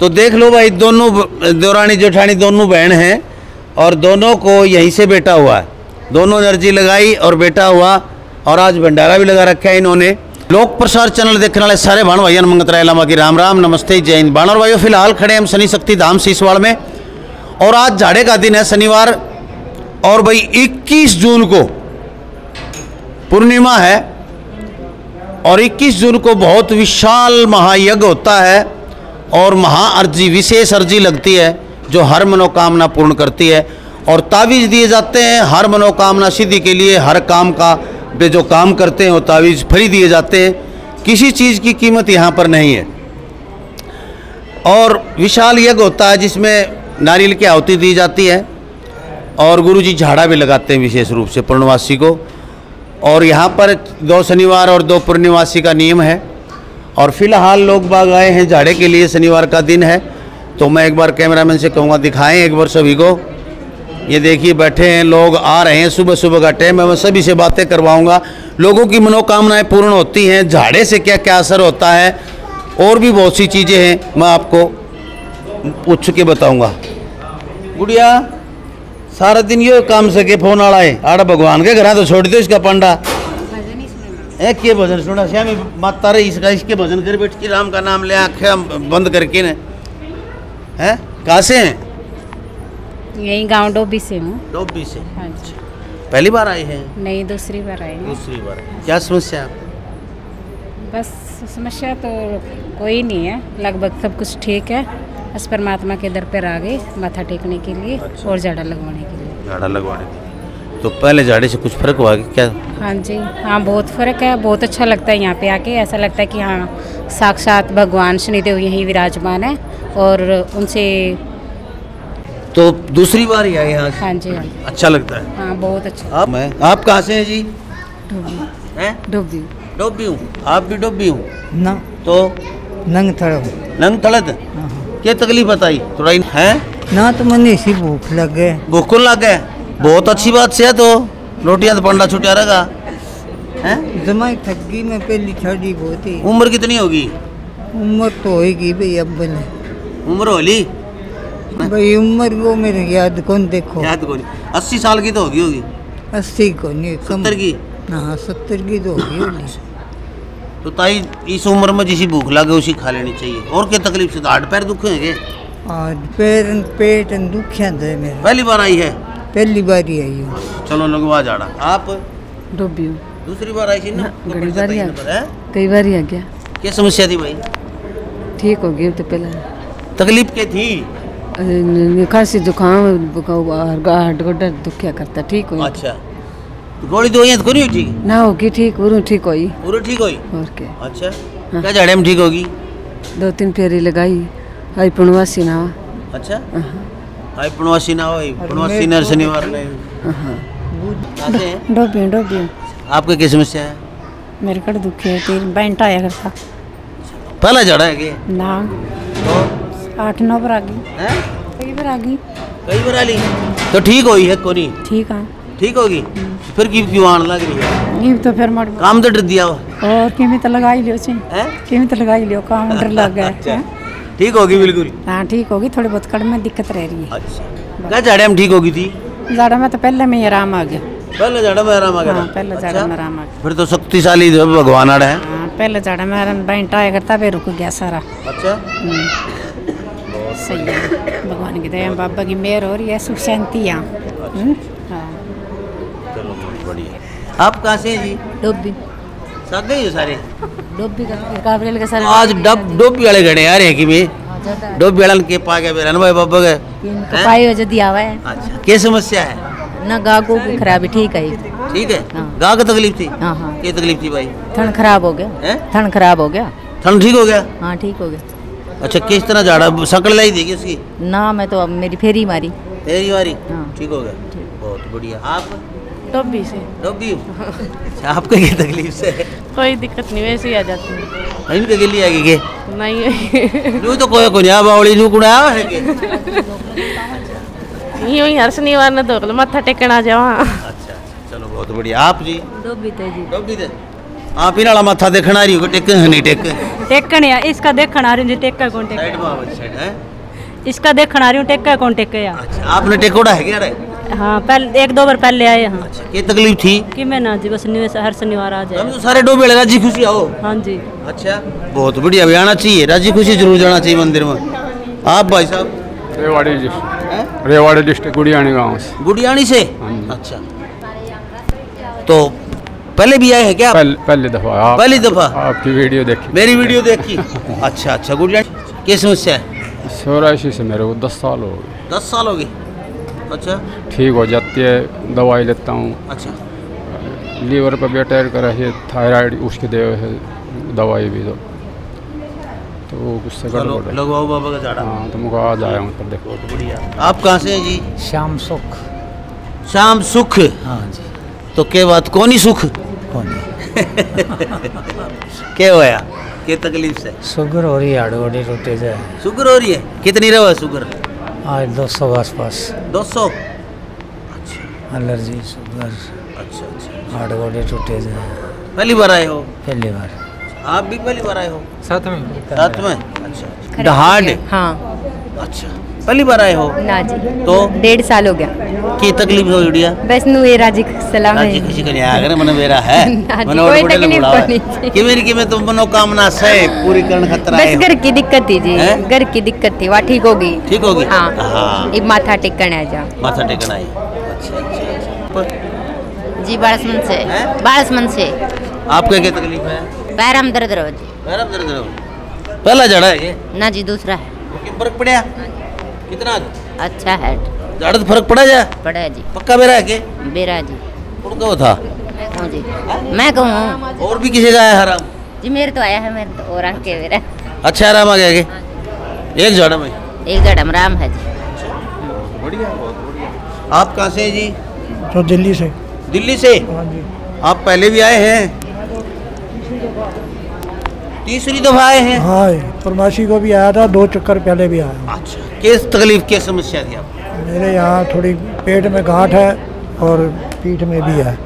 तो देख लो भाई, दोनों दौरानी जेठानी दोनों बहन हैं और दोनों को यहीं से बेटा हुआ है। दोनों एनर्जी लगाई और बेटा हुआ और आज भंडारा भी लगा रखा है इन्होंने। लोक प्रसार चैनल देखने वाले सारे भाण भाइयों मंगत राय, लामा की राम राम, नमस्ते, जय हिंद। बाणर भाइयों, फ़िलहाल खड़े हम शनि शक्ति धाम सीसवाड़ में। और आज झाड़े का दिन है शनिवार। और भाई 21 जून को पूर्णिमा है और 21 जून को बहुत विशाल महायज्ञ होता है। और महा अर्जी, विशेष अर्जी लगती है, जो हर मनोकामना पूर्ण करती है। और तावीज दिए जाते हैं, हर मनोकामना सिद्धि के लिए हर काम का, वे जो काम करते हैं, वो तावीज फ्री दिए जाते हैं। किसी चीज़ की कीमत यहाँ पर नहीं है। और विशाल यज्ञ होता है, जिसमें नारियल की आहुति दी जाती है, और गुरु जी झाड़ा भी लगाते हैं विशेष रूप से पूर्णवासी को। और यहाँ पर दो शनिवार और दो पूर्णिवासी का नियम है और फ़िलहाल लोग बाग आए हैं झाड़े के लिए, शनिवार का दिन है। तो मैं एक बार कैमरामैन से कहूँगा, दिखाएँ एक बार सभी को। ये देखिए, बैठे हैं लोग, आ रहे हैं सुबह सुबह का टाइम है मैं सभी से बातें करवाऊँगा। लोगों की मनोकामनाएँ पूर्ण होती हैं। झाड़े से क्या क्या असर होता है? और भी बहुत सी चीज़ें हैं। मैं आपको पूछ के बताऊँगा। गुड़िया, सारा दिन यो काम सके फ़ोन आड़ा है। आड़ा भगवान के घर तो छोड़ दो इसका पंडा। ए के भजन सुना श्यामी माता रे इसका इसके भजन कर बैठ के राम का नाम ले आँखें बंद करके ने। हैं? कहाँ से हैं? यही गाँव डोबी से हूँ। डोबी से? जी। पहली बार आए हैं? नहीं दूसरी बार आई हूँ। दूसरी बार। क्या समस्या है बस समस्या तो कोई नहीं है। लगभग सब कुछ ठीक है। बस परमात्मा के दर पर आ गए माथा टेकने के लिए अच्छा। और झाड़ा लगवाने के लिए। झाड़ा लगवाने के लिए। तो पहले झाड़े से कुछ फ़र्क हुआ कि क्या? हाँ जी हाँ बहुत फ़र्क है बहुत अच्छा लगता है यहाँ पे आके। ऐसा लगता है कि हाँ साक्षात भगवान शनिदेव यहीं विराजमान है और उनसे तो दूसरी बार ही आए यहाँ हाँ जी हाँ अच्छा लगता है। हाँ बहुत अच्छा। आप मैं? आप कहाँ से हैं जी? डोबी हैं? डोबी हूँ। आप भी डोबी हूँ? ना। तो? नंग थड़ो नंग तलत क्या तकलीफ़ बताई? थोड़ा है ना तो मने इसी भूख लग गए भूख लग गए बहुत अच्छी बात से है तो। रोटियाँ तो पंडा छुटिया रहेगा हैं? जमाई ठगी में पहली छड़ी बहुत ही उम्र कितनी होगी? उम्र तो होएगी भाई अब बने। उम्र होली? भाई उम्र वो मेरे याद कौन देखो? याद को अस्सी साल की तो होगी होगी। अस्सी को नहीं सत्तर की? हाँ सत्तर की तो होगी होगी तो ताई इस उम्र में जिसी भूख लगे उसी खा लेनी चाहिए। और क्या तकलीफ़ से? तो हाथ पैर दुखेंगे और पैर पेट दुखिया थे मेरे। पहली बार आई है। पहली बार ही आई हूँ। चलो लगवा जाड़ा। आप? डोबी हूँ दूसरी बार आई थी ना? तो बड़ी परिचय बार ही है? कई बार ही आ गया। क्या समस्या थी भाई? ठीक हो गया तो पहले। तकलीफ़ क्या थी? खांसी जुकाम हार्ट गोड्डा दुखिया करता ठीक हो अच्छा। तो गोली दवाइयाँ तो नहीं हुई ना होगी ठीक उरू ठीक होई। पूरा ठीक हुई? और क्या। अच्छा। क्या झाड़े में ठीक होगी दो तीन फेरी लगाई आई पुणवासी ना। अच्छा। आई पुणवासी ना हो पुणवासी नर शनिवार ने कहाँ से डोबी डोबी आपका क्या समस्या है? मेरे कड़ दुखे तीन बैंट आया करता। पहला झाड़ा है क्या? ना। तो? आठ नौ बार आ गई। हैं? कई बार आ गई। कई बार आली तो ठीक हुई है कोनी? ठीक है। ठीक होगी फिर की क्यों आने लग रही है? ये तो फिर मर काम तो डर दिया और कीमत लगा ही लियो ची है? कीमत लगा ही लियो काम डर लग गया। अच्छा। है। ठीक होगी बिल्कुल? हाँ ठीक होगी थोड़ी बहुत कड़ में दिक्कत रह रही है। अच्छा। क्या झाड़े में ठीक होगी थी? ज़्यादा में तो पहले में आराम आ गया। पहले झाड़ा में आराम आ गया हाँ पहले अच्छा? ज़्यादा में आराम आ गया। फिर तो शक्तिशाली जो भगवान आड़ा है। हाँ पहले ज़्यादा में आराम बैंट आया करता फिर रुक गया सारा। अच्छा। हम्म। सही है भगवान की दया बाबा की मेहर हो रही है सुख शांति यहाँ। हम्म? हाँ। बढ़िया। आप कहाँ से हैं जी? डोबी। साथ हो सारे? डोबी का काबरेल के सारे आज डब डोबी वाले रहे हैं कि मैं हाँ, ज़्यादा। डोबी वाले के पा गया मेरा भाई बाबा गए तो पाई हो जदी आवा है। अच्छा क्या समस्या है? ना गागो की खराबी ठीक है। ठीक है? हाँ। की तकलीफ़ थी? हाँ हाँ। क्या तकलीफ़ थी भाई? थन खराब हो गया। थन खराब हो गया। ठंड ठीक हो गया? हाँ ठीक हो गया। अच्छा किस तरह झाड़ा? सकड़ लाई देगी उसकी? ना मैं तो अब मेरी फेरी मारी। तेरी बारी हाँ। ठीक हो गया। बहुत बढ़िया। आप? डब्बी से। डोबी अच्छा आपको क्या तकलीफ़ से? है कोई दिक्कत नहीं वैसे ही आ जाती है। इनके के लिए आगे के नहीं। न्यू तो कोई को नहीं बावली न्यू कुड़ा है के? यूँ ही हर शनिवार ने धोख लो मत्था टेकन जाओ हाँ। अच्छा अच्छा चलो बहुत बढ़िया। आप जी? डोबी थे जी। डोबी दे आप ही नाला माथा देखना रही हो टेक नहीं टेक टेकन है इसका देखण आ रही हूँ जी टेका कौन टेक साइड में साइड है? इसका देखण आ रही हूँ टेका कौन टेके या? अच्छा आपने टेकोड़ा है क्या रे? हाँ पहले एक दो बार पहले आए हाँ। अच्छा क्या तकलीफ़ थी? कि मैं ना जी बस हर शनिवार आ जाए। तो सारे डोबे लगा जी खुशी आओ। हाँ जी। अच्छा बहुत बढ़िया भी आना चाहिए राज़ी खुशी ज़रूर जाना चाहिए मंदिर में। आप भाई साहब? रेवाड़ी डिस्ट्रिक्ट। रेवाड़ी डिस्ट्रिक्ट गुड़ियानी गाँव से। गुड़ियानी से? हाँ अच्छा। तो पहले भी आए हैं क्या आप? पहले दफ़ा आप पहली दफ़ा? आपकी वीडियो देखी। मेरी वीडियो देखी? अच्छा अच्छा गुड़ियानी क्या समस्या है? चौरासी से मेरे को दस साल हो गए। दस साल हो गए। अच्छा। ठीक हो जाती है दवाई लेता हूँ। अच्छा। लीवर पर बेटर कर है थायराइड उसके दे है दवाई भी दो तो वो लगवाओ बाबा का झाड़ा। हाँ तो मुझे आज आया हूँ पर देखो। बढ़िया। आप कहाँ से हैं जी? श्याम सुख। शाम सुख? हाँ जी। तो के बात कौन ही सुख? कौन क्या होया के तकलीफ़ से? शुगर हो रही है हड़बड़ी रोटी जाए शुगर हो रही है? कितनी रहा शुगर? आज दो सौ आस पास दो सौ? Allergy sugar. अच्छा अच्छा हड़बड़ी टूटे जाए पहली बार आए हो? पहली बार। आप भी पहली बार आए हो? साथ में। साथ में? अच्छा दहाड़ हाँ। अच्छा। पहली बार आए हो? ना जी। तो? डेढ़ साल हो गया। की तकलीफ़ हो ये राज़ी सलाम राज़ी खुशी मन मेरा है। मन और बड़े। कि मेरी कि मैं मनोकामना से पूरी करण खतरा आए बस घर की दिक्कत थी जी। घर की दिक्कत थी वहाँ ठीक होगी ठीक होगी हाँ। हाँ। माथा टेकन है जा। माथा टेकन आई अच्छा अच्छा अच्छा। जी बारसमन से। बारसमन से। आपका क्या तकलीफ़ है? पैर हम दर्द रहो जी। पैर में दर्द हो पहला जड़ा है ना जी दूसरा है। फ़र्क पड़ा कितना अच्छा है। तो फ़र्क पड़ा जा? पड़ा जी। पक्का मेरा है के बेरा जी। उनका वो था? जी। मैं कहूँ? और भी किसी का है हराम जी मेरे तो आया है मेरे तो और के मेरा। अच्छा आराम आ गया के? एक जड़ा में? एक जड़म राम है जी। बढ़िया बहुत बढ़िया। आप कहाँ से जी? तो दिल्ली से। दिल्ली से? हाँ जी। आप पहले भी आए हैं? तीसरी दफ़ा आए हैं? हाँ फरमासी को भी आया था दो चक्कर पहले भी आया। अच्छा। किस तकलीफ़ की समस्या थी आपको? मेरे यहाँ थोड़ी पेट में गांठ है और पीठ में भी है।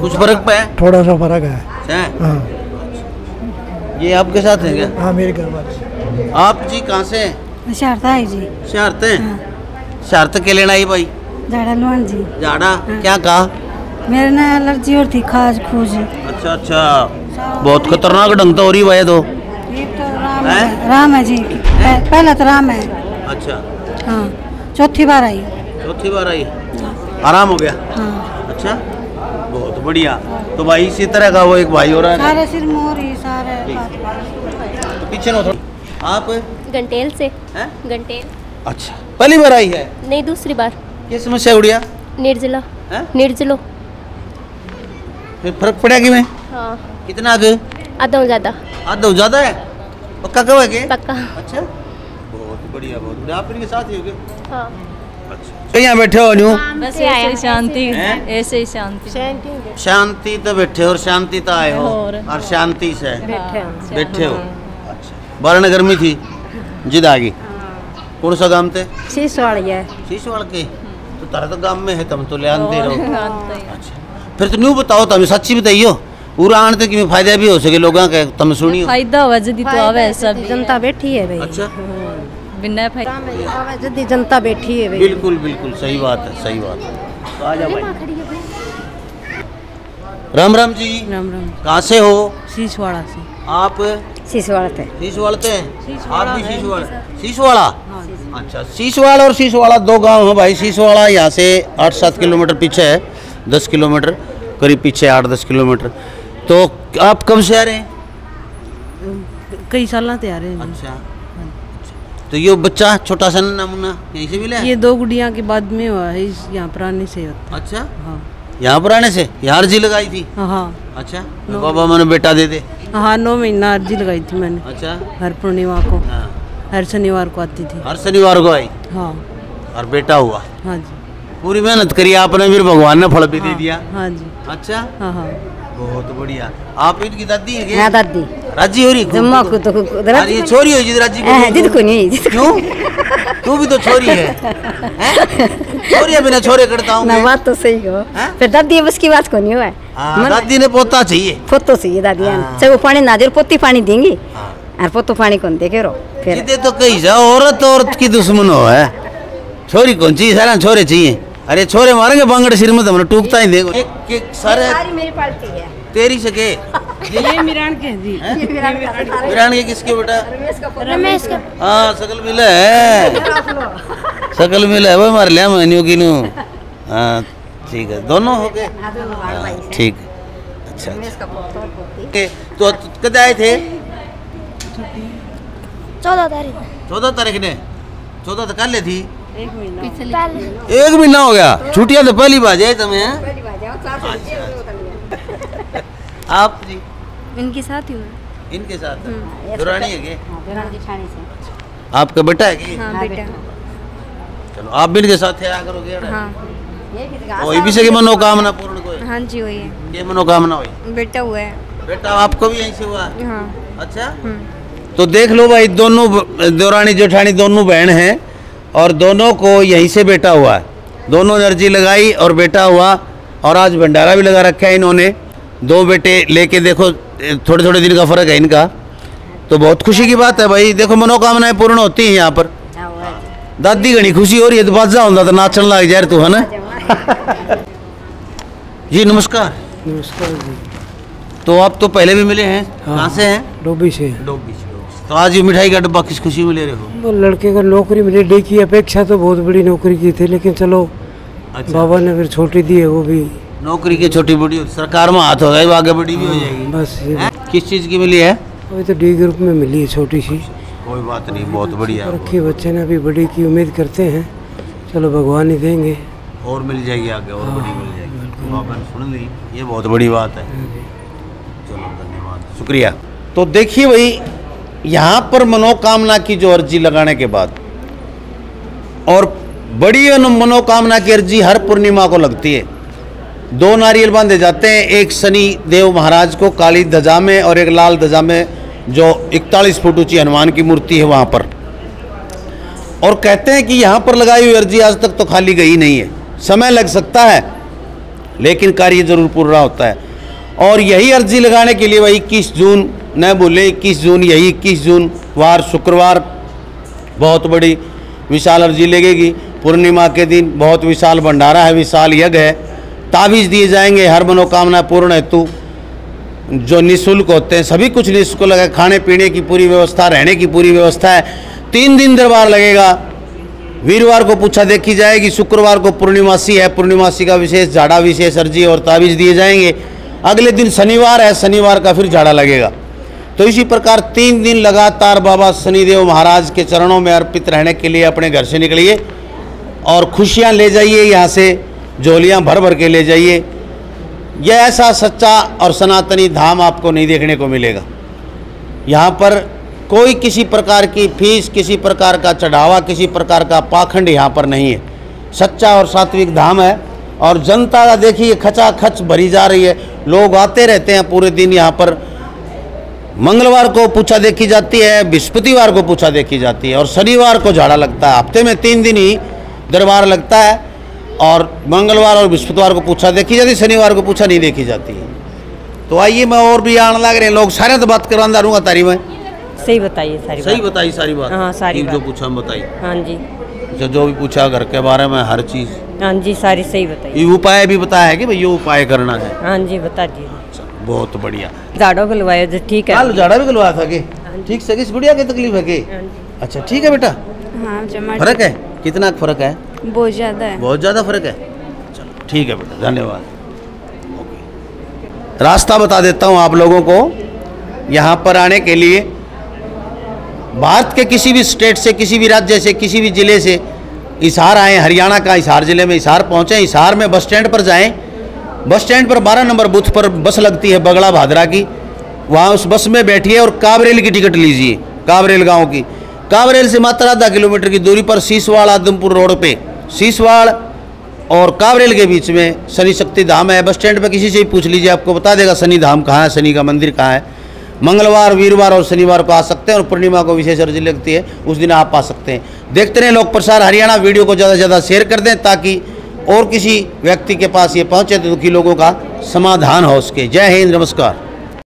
कुछ फ़र्क पाया थोड़ा सा फ़र्क है। हैं? हाँ। ये आपके साथ है क्या? हाँ मेरे घर वाले। आप जी कहाँ से हैं? शारदा है जी। शहरते हैं? शहरत के लेना ही भाई? झाड़ा लुआन जी। जाड़ा क्या कहा? मेरे ना एलर्जी और थी खाज खूज। अच्छा अच्छा। बहुत खतरनाक ढंग तो हो रही भाई तो। तो राम है? राम है जी। पहला तो राम है। अच्छा। हाँ चौथी बार आई। चौथी बार आई? आराम हो गया? हाँ। अच्छा बहुत बढ़िया। तो भाई इसी तरह का वो एक भाई हो रहा है सारे सिर मोरी सारे तो पीछे ना थोड़ा। आप? घंटेल से। हैं? घंटेल अच्छा। पहली बार आई है? नहीं दूसरी बार। क्या समस्या उड़िया? निर्जला हैं? निर्जलो फिर फ़र्क पड़ा कि मैं? हाँ। कितना आगे? आधा ज़्यादा। आधा ज़्यादा है? पक्का कब है पक्का। अच्छा। बढ़िया बहुत। बढ़िया आप इनके साथ ही हो गए? हाँ। तो बैठे हो न्यू? बस ऐसे शांति। ऐसे ही शांति। शांति। तो बैठे हो और शांति तो आए हो। और? शांति से बैठे बैठे हो। अच्छा। बारह गर्मी थी? जिद आ गई। कौन सा गाँव थे? शीश है। शीशवाड़ के? तो तारा तो गाँव में है तुम तो ले आते रहो। अच्छा। फिर तो न्यू बताओ तुम सच्ची बताइयो। पूरा आने कि फ़ायदा भी हो सके लोगों का तुम सुनियो। फ़ायदा हुआ जदी तो आवे सब जनता बैठी है भाई। अच्छा। बिना फ़ायदा आवे जनता बैठी है भाई बिल्कुल बिल्कुल सही बात है सही बात है। आ जाओ भाई। राम राम जी। राम राम। कहाँ से हो? शीश वाला से। आप? शीश वाला थे शीशवाड़ते हैं? आप भी शीशवाड़ शीशवाड़ा अच्छा शीशवाड़ और शीशवाड़ा दो गाँव हैं भाई। शीशवाड़ा यहाँ से आठ सात किलोमीटर पीछे है दस किलोमीटर करीब पीछे आठ दस किलोमीटर। तो आप कब से आ रहे हैं? कई साल से आ रहे हैं। अच्छा। तो ये बच्चा छोटा सा नमूना यहीं से मिला है? ये दो गुड़िया के बाद में हुआ है इस यहाँ पुराने से होता अच्छा? हाँ। यहाँ पर आने से? यहाँ अर्जी लगाई थी? हाँ हाँ। अच्छा? बाबा मैंने बेटा दे दे। हाँ नौ महीना अर्जी लगाई थी मैंने। अच्छा? हर पूर्णिमा को। हाँ। हर शनिवार को आती थी। हर शनिवार को आई? हाँ। और बेटा हुआ? हाँ जी। पूरी मेहनत करी आपने फिर भगवान ने फल भी दे दिया। हाँ जी। अच्छा? हाँ हाँ। बहुत बढ़िया। आप इनकी दादी है हाँ क्या दादी। राज़ी हो रही जम्मा को तो अरे ये छोरी हो जी राज़ी को जिद को नहीं जिद क्यों? तू भी तो छोरी है। हैं? छोरी है बिना छोरे करता हूँ ना बात तो सही हो। फिर दादी बस की बात को नहीं हुआ हाँ, दादी ने पोता चाहिए। पोतो सही है। दादी चाहे वो पानी ना दे पोती पानी देंगी और पोतो पानी कौन देखे रो फिर। सीधे तो कही जाओ औरत औरत की दुश्मन हो है? छोरी कौन चाहिए? सारा छोरे चाहिए। अरे छोरे मारेंगे बांगड़ सिर में तुमने टूकता ही देखो। एक एक सारे मेरी पार्टी है। तेरी सके ये मिरान के जी। विरान के किसके बेटा? रमेश का हाँ सकल मिला है। सकल मिला है वो मार लिया मैंने की नू। हाँ ठीक है। दोनों हो गए? हाँ, ठीक। अच्छा अच्छा। ओके, तो कद आए थे? चौदह तारीख। चौदह तारीख ने? चौदह तो कल थी। एक महीना। हो गया। छुट्टियाँ तो पहली बार जाए तुम्हें। आप जी। इनके साथ ही हूँ इनके साथ? दुरानी है के से। आपका बेटा है कि हाँ बेटा। चलो आप भी इनके साथ थे करोगे हाँ। वही भी से की मनोकामना पूर्ण को हाँ जी वही है। ये मनोकामना हुई। बेटा हुआ है। बेटा आपको भी यहीं से हुआ? हाँ। अच्छा? तो देख लो भाई दोनों देवरानी जेठानी दोनों बहन हैं और दोनों को यहीं से बेटा हुआ है। दोनों एनर्जी लगाई और बेटा हुआ और आज भंडारा भी लगा रखा है इन्होंने। दो बेटे लेके देखो थोड़े थोड़े दिन का फ़र्क है इनका। तो बहुत खुशी की बात है भाई। देखो मनोकामनाएँ पूर्ण होती हैं यहाँ पर। दादी घनी खुशी हो रही है तो बाजा होता तो नाचन लग जाए तू है ना? जी नमस्कार। नमस्कार जी। तो आप तो पहले भी मिले हैं? हाँ। कहाँ से हैं? डोबी से डोबी से। तो आज ये मिठाई का डब्बा किस खुशी में ले रहे हो? वो लड़के का नौकरी मिले डे की अपेक्षा तो बहुत बड़ी नौकरी की थी लेकिन चलो अच्छा। बाबा ने फिर छोटी दी है वो भी नौकरी की छोटी बड़ी सरकार में हाथ होगा वो आगे बड़ी भी हो जाएगी। बस ये किस चीज़ की मिली है? वही तो डी ग्रुप में मिली है छोटी सी। कोई बात नहीं बहुत बढ़िया। रखी बच्चे ने अभी बड़ी की उम्मीद करते हैं। चलो भगवान ही देंगे। और मिल जाएगी आगे और बड़ी मिल जाएगी। तो आपने सुन ली ये बहुत बड़ी बात है। चलो धन्यवाद। शुक्रिया। तो देखिए भाई यहाँ पर मनोकामना की जो अर्जी लगाने के बाद और बड़ी मनोकामना की अर्जी हर पूर्णिमा को लगती है। दो नारियल बांधे जाते हैं, एक शनि देव महाराज को काली ध्वजा में और एक लाल ध्वजा में, जो इकतालीस फुट ऊँची हनुमान की मूर्ति है वहाँ पर। और कहते हैं कि यहाँ पर लगाई हुई अर्जी आज तक तो खाली गई नहीं है। समय लग सकता है, लेकिन कार्य ज़रूर पूरा होता है। और यही अर्जी लगाने के लिए वही इक्कीस जून, न बोले इक्कीस जून, यही इक्कीस जून, वार शुक्रवार, बहुत बड़ी विशाल अर्जी लगेगी। पूर्णिमा के दिन बहुत विशाल भंडारा है, विशाल यज्ञ है। ताबीज दिए जाएँगे, हर मनोकामना पूर्ण हेतु जो निःशुल्क होते हैं, सभी कुछ निःशुल्क है खाने पीने की पूरी व्यवस्था, रहने की पूरी व्यवस्था है, तीन दिन दरबार लगेगा। वीरवार को पूछा देखी जाएगी, शुक्रवार को पूर्णिमासी है, पूर्णिमासी का विशेष झाड़ा, विशेष अर्जी और ताबीज दिए जाएँगे। अगले दिन शनिवार है, शनिवार का फिर झाड़ा लगेगा। तो इसी प्रकार तीन दिन लगातार बाबा शनिदेव महाराज के चरणों में अर्पित रहने के लिए अपने घर से निकलिए और खुशियाँ ले जाइए यहाँ से। झोलियाँ भर भर के ले जाइए। यह ऐसा सच्चा और सनातनी धाम आपको नहीं देखने को मिलेगा। यहाँ पर कोई किसी प्रकार की फ़ीस, किसी प्रकार का चढ़ावा, किसी प्रकार का पाखंड यहाँ पर नहीं है। सच्चा और सात्विक धाम है और जनता का देखिए खचा खच भरी जा रही है। लोग आते रहते हैं पूरे दिन यहाँ पर। मंगलवार को पूछा देखी जाती है, बृहस्पतिवार को पूछा देखी जाती है और शनिवार को झाड़ा लगता है। हफ़्ते में तीन दिन ही दरबार लगता है। और मंगलवार और बृहस्पतिवार को पूछा देखी जाती है शनिवार को पूछा नहीं देखी जाती। है तो आइए मैं और भी आने लग रहे हैं लोग सारे तो बात करवा दूँगा तारी में। सही बताइए सारी सही बताई सारी बात। हाँ, सारी जो पूछा हम बताई हाँ जी। जो जो भी पूछा घर के बारे में हर चीज़। हाँ जी सारी सही बताइए। ये उपाय भी बताया है कि भाई ये उपाय करना है? हाँ जी बता दीजिए चलो, बहुत बढ़िया। झाड़ो खुलवाए जो ठीक है। कल झाड़ा भी खुलवाया था कि? ठीक से किस गुड़िया की तकलीफ़ है कि? हाँ अच्छा ठीक है बेटा। हाँ फ़र्क है? कितना फ़र्क है? बहुत ज़्यादा है। बहुत ज़्यादा फ़र्क है? चलो, ठीक है बेटा, धन्यवाद। ओके। रास्ता बता देता हूँ आप लोगों को। यहाँ पर आने के लिए भारत के किसी भी स्टेट से, किसी भी राज्य से, किसी भी ज़िले से हिसार आए, हरियाणा का हिसार ज़िले में हिसार पहुँचे हिसार में बस स्टैंड पर जाएँ। बस स्टैंड पर 12 नंबर बूथ पर बस लगती है बगड़ा भादरा की। वहाँ उस बस में बैठिए और काबरेल की टिकट लीजिए, काबरेल गाँव की। काबरेल से मात्र आधा किलोमीटर की दूरी पर सीसवाड़ आदमपुर रोड पे। सीसवाड़ और कावरेल के बीच में शनि शक्ति धाम है। बस स्टैंड पर किसी से भी पूछ लीजिए, आपको बता देगा शनि धाम कहाँ है, शनि का मंदिर कहाँ है। मंगलवार, वीरवार और शनिवार को आ सकते हैं और पूर्णिमा को विशेष अर्जी लगती है, उस दिन आप आ सकते हैं। देखते रहें लोक प्रसार हरियाणा, वीडियो को ज़्यादा से ज़्यादा शेयर कर दें ताकि और किसी व्यक्ति के पास ये पहुँचे तो दुखी लोगों का समाधान हो उसके जय हिंद, नमस्कार।